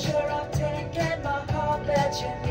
pleasure I've taken, my heart that you need.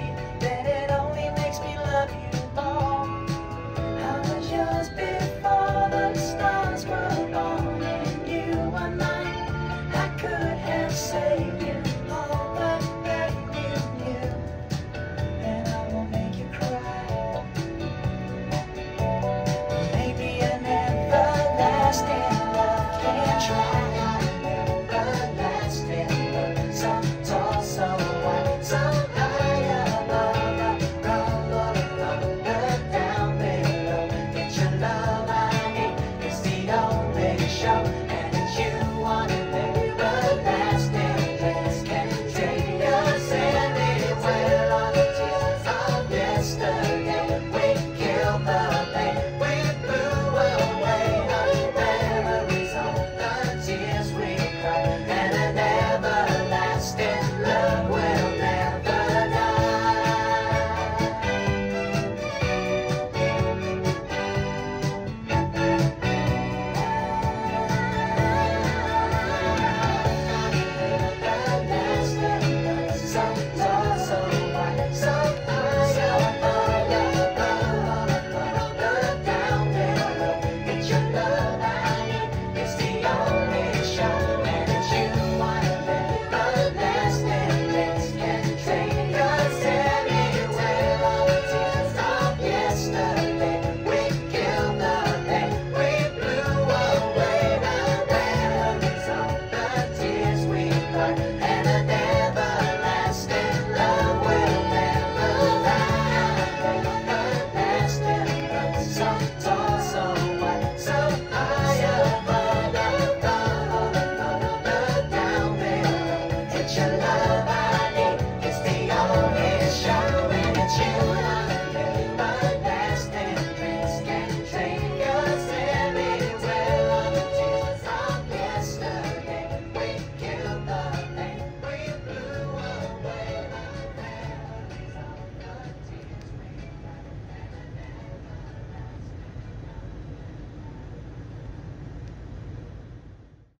You